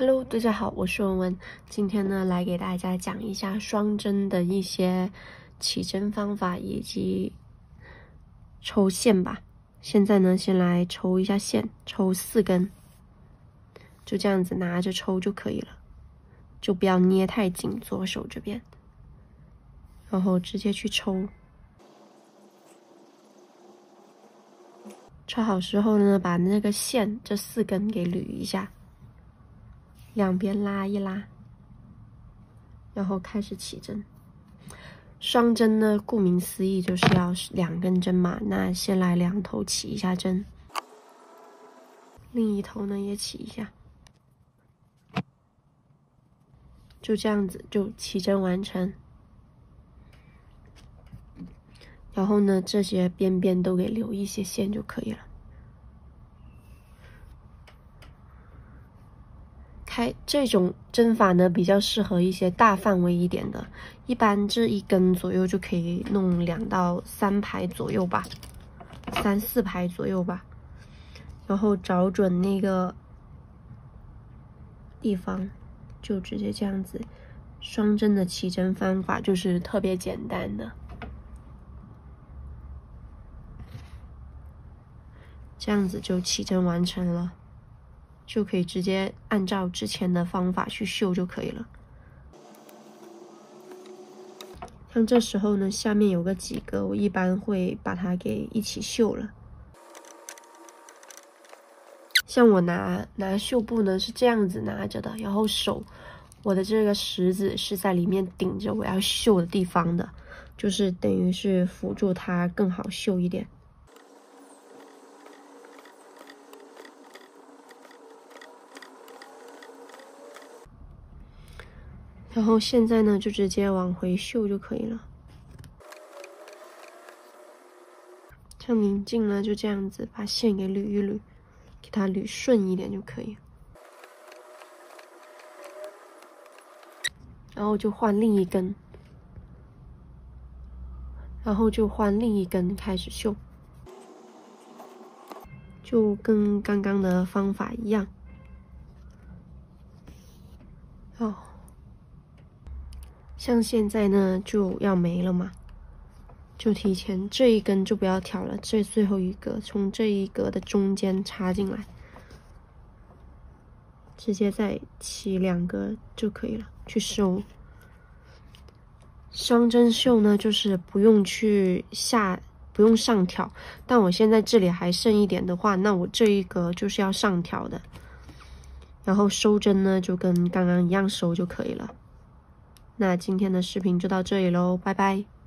Hello，大家好，我是文文。今天呢，来给大家讲一下双针的一些起针方法以及抽线吧。现在呢，先来抽一下线，抽四根，就这样子拿着抽就可以了，就不要捏太紧，左手这边，然后直接去抽。抽好之后呢，把那个线这四根给捋一下。两边拉一拉，然后开始起针。双针呢，顾名思义就是要两根针嘛。那先来两头起一下针，另一头呢也起一下，就这样子就起针完成。然后呢，这些边边都给留一些线就可以了。开这种针法呢，比较适合一些大范围一点的，一般这一根左右就可以弄两到三排左右吧，三四排左右吧，然后找准那个地方，就直接这样子。双针的起针方法就是特别简单的，这样子就起针完成了。就可以直接按照之前的方法去绣就可以了。像这时候呢，下面有个几个，我一般会把它给一起绣了。像我拿拿绣布呢是这样子拿着的，然后手我的这个食指是在里面顶着我要绣的地方的，就是等于是辅助它更好绣一点。然后现在呢，就直接往回绣就可以了。像拧紧了，就这样子把线给捋一捋，给它捋顺一点就可以。然后就换另一根，然后就换另一根开始绣，就跟刚刚的方法一样。哦。像现在呢就要没了嘛，就提前这一根就不要挑了，这最后一个从这一格的中间插进来，直接再起两个就可以了，去收。双针绣呢，就是不用去下，不用上挑，但我现在这里还剩一点的话，那我这一格就是要上挑的，然后收针呢就跟刚刚一样收就可以了。那今天的视频就到这里喽，拜拜。